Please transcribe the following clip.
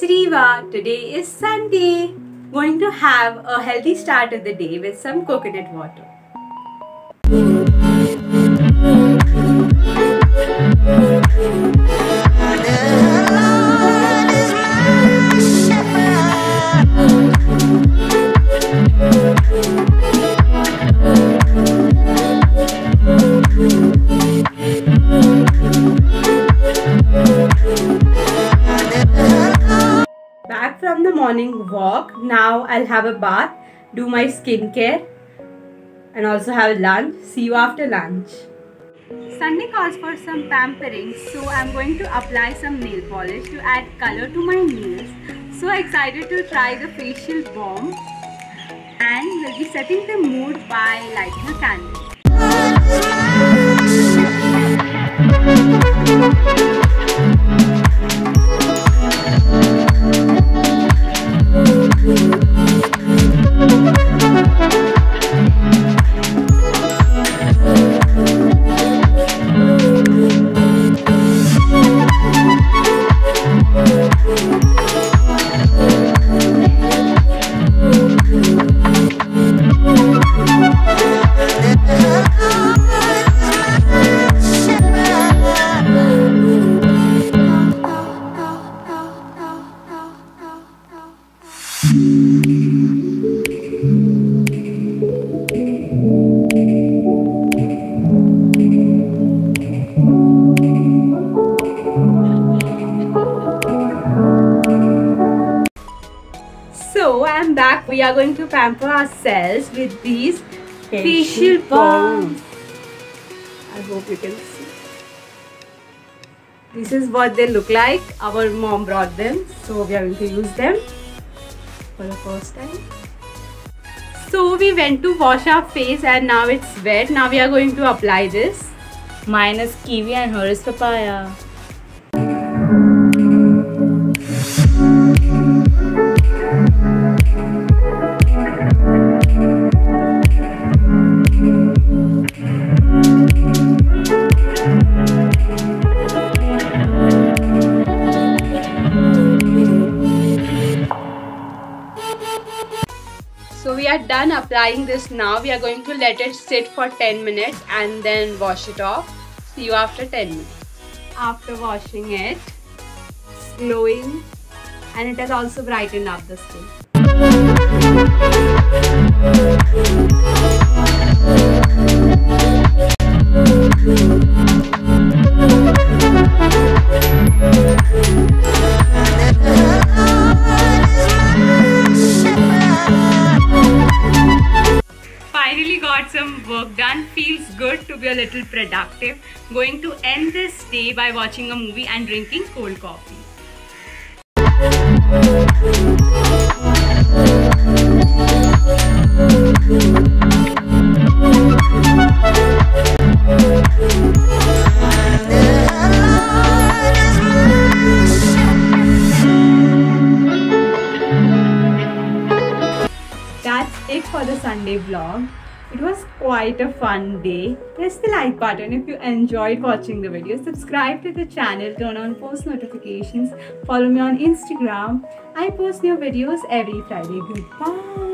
Today is Sunday. Going to have a healthy start of the day with some coconut water. Morning walk. Now I'll have a bath, do my skincare, and also have lunch. See you after lunch. Sunday calls for some pampering, so I'm going to apply some nail polish to add color to my nails. So excited to try the facial bomb and we'll be setting the mood by lighting a candle. So I'm back. We are going to pamper ourselves with these facial bombs. I hope you can see. This is what they look like. Our mom brought them, so we are going to use them for the first time. So we went to wash our face and now it's wet. Now we are going to apply this. Mine is kiwi and her is papaya. Are done applying this now. We are going to let it sit for 10 minutes and then wash it off. See you after 10 minutes. After washing it, it's glowing and it has also brightened up the skin. Good to be a little productive. Going to end this day by watching a movie and drinking cold coffee. That's it for the Sunday vlog. It was quite a fun day. Press the like button if you enjoyed watching the video. Subscribe to the channel, turn on post notifications, follow me on Instagram. I post new videos every Friday. Goodbye.